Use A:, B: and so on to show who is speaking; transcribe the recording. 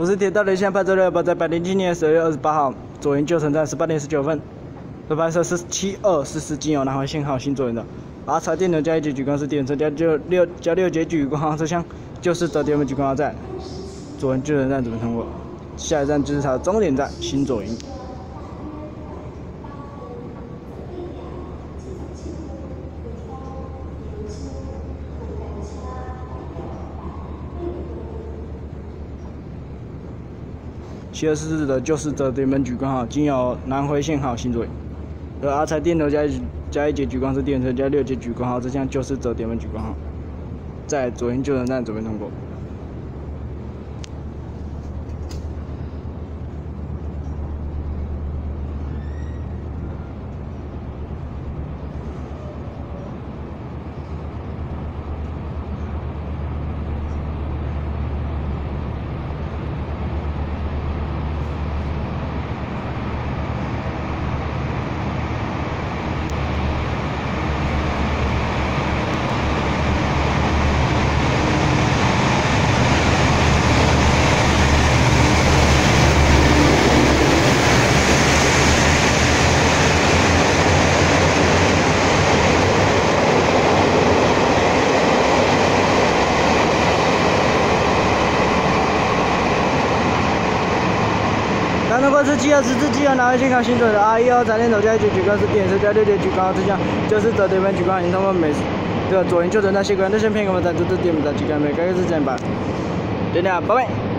A: 我是铁道连线派车六八，在百零七年十二月二十八号左营旧城站十八点十九分，这班车是七二四四经由南回信号新左营的。阿财电流加一节莒光是电车加六六加六节莒光车厢，就是折叠门莒光号站。左营旧城站准备通过，下一站就是它的终点站新左营。七二四四的就是折叠门举光号，经由南回线号行走。而阿财电流加一加一节举光是电车加六节举光号，这项就是折叠门举光号，在左营旧城站左边通过。刚通过是 G 二十四 G 二南回去看新左的 R 一号彩电头加一节莒光是电车加六点举高，这下就是折叠门莒光，已经通过美这个左营旧城站西关，那些骗我们在这这点我们在几个没，该是这样吧，就这样，拜拜。